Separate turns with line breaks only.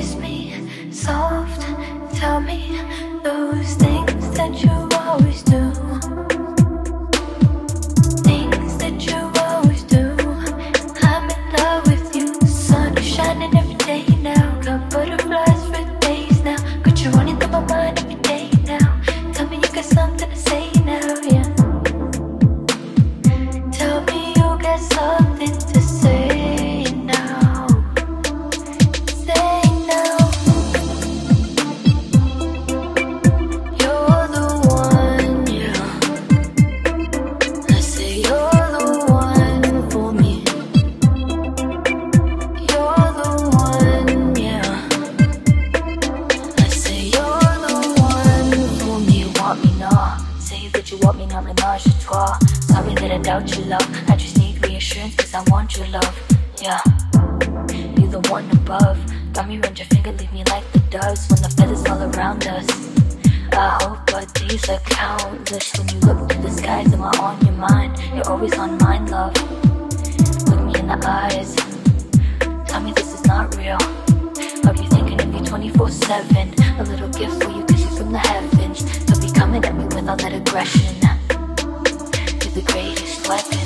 kiss me soft, tell me those things me menage a trois. Sorry that I doubt your love. I just need reassurance cause I want your love. Yeah. You're the one above. Got me round your finger, leave me like the doves when the feathers all around us. I hope our days are countless when you look to the skies. Am I on your mind? You're always on mine, love. Look me in the eyes. Tell me this is not real. I'll be thinking of you 24 7. A little gift for you, cause you're from the heavens. Don't be coming at me with all that aggression. Weapon.